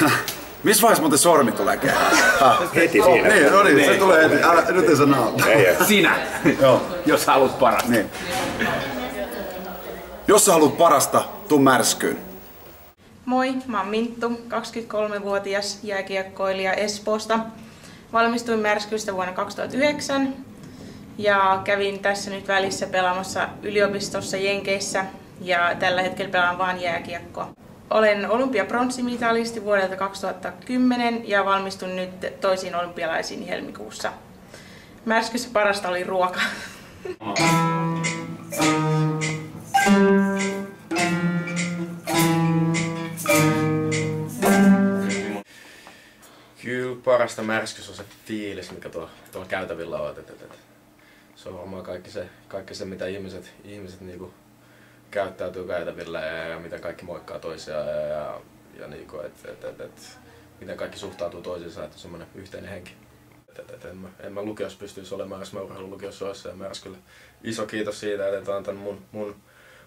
Missä vaiheessa muuten sormi tulee kehään? Heti siinä. Niin, no niin, se tulee heti. Älä, nyt ei saa nauta. Sinä, Joo, jos haluat parasta. niin. Jos sä haluat parasta, tuu märskyyn. Moi, mä oon Minttu, 23-vuotias jääkiekkoilija Espoosta. Valmistuin Märskystä vuonna 2009 ja kävin tässä nyt välissä pelaamassa yliopistossa Jenkeissä ja tällä hetkellä pelaan vain jääkiekkoa. Olen olympiapronssimitalisti vuodelta 2010 ja valmistun nyt toisiin olympialaisiin helmikuussa. Märskyssä parasta oli ruoka. Kyllä parasta märskys on se fiilis, mikä tuolla, tuolla käytävillä on. Se on varmaan kaikki se, kaikki se mitä ihmiset, ihmiset niinku käyttäytyy käytävillä ja, ja miten kaikki moikkaa toisiaan ja, ja, ja niinku, et, et, et, et, miten kaikki suhtautuu toisiinsa, että semmoinen yhteinen henki. Et, et, et, en, mä, en mä lukiossa pystyisi olemaan, jos mä urheilulukiossa olisi ja märskyllä. Iso kiitos siitä, että antanut mun, mun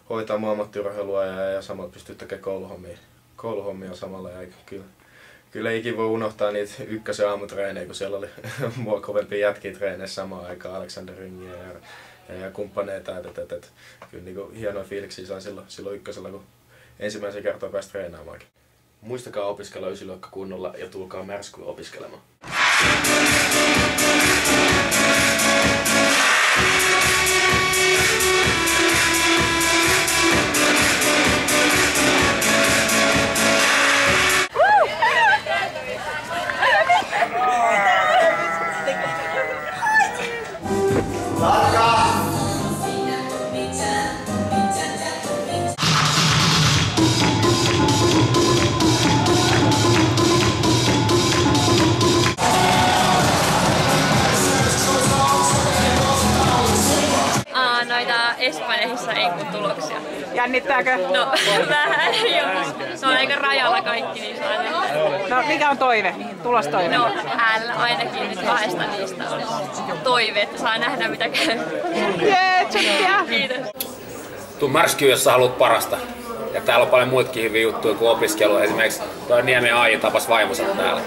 hoitaa mun ammattiurheilua ja, ja samalla pystyy tekemään kouluhommia, kouluhommia samalla. Ja kyllä, kyllä ei voi unohtaa niitä ykkösen aamutreenejä, kun siellä oli mua kovempia jätkiä treeneissä samaan aikaan, Alexander Ringiä ja, ja, kumppaneita. Et, et, et, et, kyllä niin hienoja fiiliksiä sain silloin, silloin ykkösellä, kun ensimmäisen kertaa pääsi treenaamaankin. Muistakaa opiskella ysiluokka kunnolla ja tulkaa märskyyn opiskelemaan. Espanjassa ei kun tuloksia. Jännittääkö? No, vähän joo. Se on aika rajalla kaikki, niin se on aina- No mikä on toive? Tulostoive? No, L ainakin nyt kahdesta niistä olisi toive, että saa nähdä mitä käy. Jee, tsemppiä! Kiitos. Tuu märskyyn, jos sä haluat parasta. Ja täällä on paljon muitakin hyviä juttuja kuin opiskelu. Esimerkiksi toi Niemen Aija tapas vaimonsa täällä.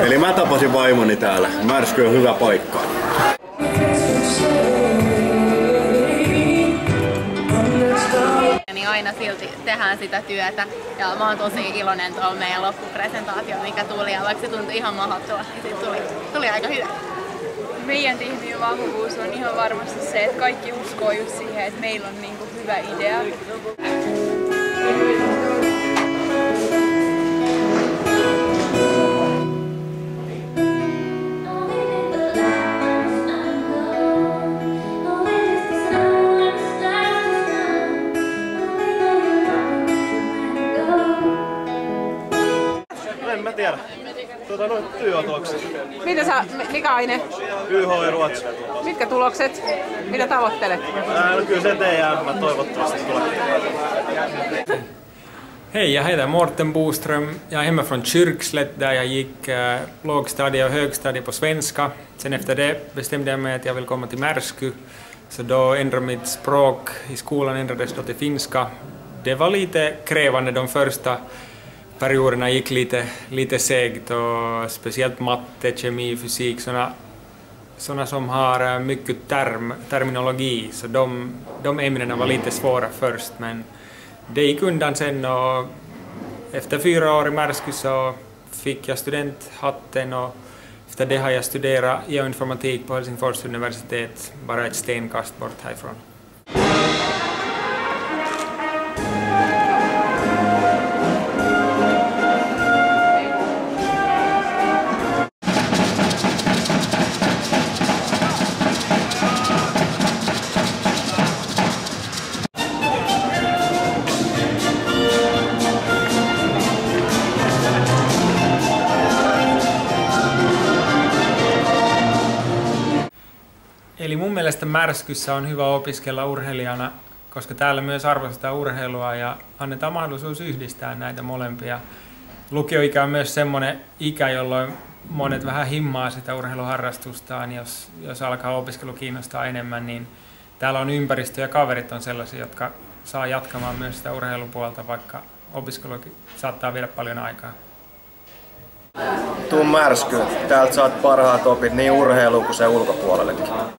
Eli mä tapasin vaimoni täällä. Märsky on hyvä paikka. Aina silti tehdään sitä työtä. Ja mä oon tosi iloinen tuolla meidän loppupresentaatio, mikä tuli. Ja vaikka se tuntui ihan mahdottomalta, niin siitä tuli, tuli aika hyvä. meidän tiimin vahvuus on ihan varmasti se, että kaikki uskoo just siihen, että meillä on niinku hyvä idea. Tuota, noin työtulokset. Mitä sä, mikä aine? YH ja Ruotsi. Mitkä tulokset? Mitä tavoittelet? Ää, no kyllä se TM mä toivottavasti tulee. Hej, jag heter Morten Boström. Jag är hemma från Kyrkslätt där jag gick eh, lågstadie och högstadie på svenska. Sen efter det bestämde jag mig att jag vill komma till Märsky. Så då ändrade mitt språk i skolan ändrades då till finska. Det var lite krävande de första perioderna, gick lite, lite segt och speciellt matte, kemi, fysik, sådana såna som har eh, mycket term, terminologi, så de, de ämnena var lite svåra först men det gick undan sen och efter fyra år i Märsky så fick jag studenthatten och efter det har jag studerat geoinformatik på Helsingfors universitet, bara ett stenkast bort härifrån. Eli mun mielestä Märskyssä on hyvä opiskella urheilijana, koska täällä myös arvostetaan urheilua ja annetaan mahdollisuus yhdistää näitä molempia. Lukioikä on myös semmoinen ikä, jolloin monet vähän himmaa sitä urheiluharrastustaan, jos, jos alkaa opiskelu kiinnostaa enemmän, niin täällä on ympäristö ja kaverit on sellaisia, jotka saa jatkamaan myös sitä urheilupuolta, vaikka opiskelu saattaa viedä paljon aikaa. Tuu märskyyn. Täältä saat parhaat opit niin urheiluun kuin se ulkopuolellekin.